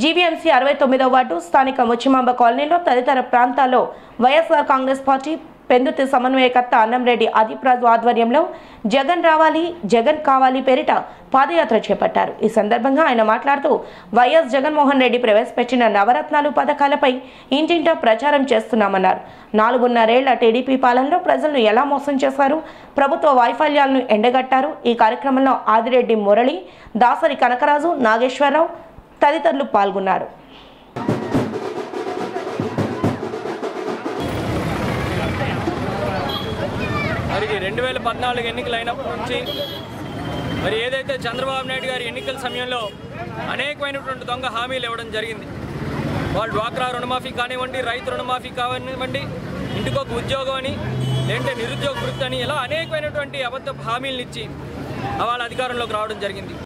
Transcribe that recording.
GVMC అరవై తొమ్మిదో ward స్థానిక ముచ్చిమాంబ కాలనీలో తదితర ప్రాంతాల్లో వైఎస్ఆర్ కాంగ్రెస్ పార్టీ పెందుతి సమన్వయకర్త అన్నంరెడ్డి అదిప్రాజు ఆధ్వర్యంలో జగన్ రావాలి జగన్ కావాలి పేరిట పాదయాత్ర చేపట్టారు. ఈ సందర్భంగా ఆయన మాట్లాడుతూ వైఎస్ జగన్మోహన్ రెడ్డి ప్రవేశపెట్టిన నవరత్నాలు పథకాలపై ఇంటింటా ప్రచారం చేస్తున్నామన్నారు. నాలుగున్నరేళ్ళ టీడీపీ పాలనలో ప్రజలను ఎలా మోసం చేశారు ప్రభుత్వ వైఫల్యాలను ఎండగట్టారు ఈ కార్యక్రమంలో ఆదిరెడ్డి మురళి దాసరి కనకరాజు నాగేశ్వరరావు తదితరులు పాల్గొన్నారు. మరి రెండు వేల పద్నాలుగు ఎన్నికలు అయినప్పటి నుంచి మరి ఏదైతే చంద్రబాబు నాయుడు గారి ఎన్నికల సమయంలో అనేకమైనటువంటి దొంగ హామీలు ఇవ్వడం జరిగింది. వాళ్ళు డ్వాక్రా రుణమాఫీ కానివ్వండి రైతు రుణమాఫీ కానివ్వండి ఇంటికొక ఉద్యోగం అని లేదంటే నిరుద్యోగ వృత్తి అని ఇలా అనేకమైనటువంటి అబద్ధ హామీలను ఇచ్చి వాళ్ళ అధికారంలోకి రావడం జరిగింది.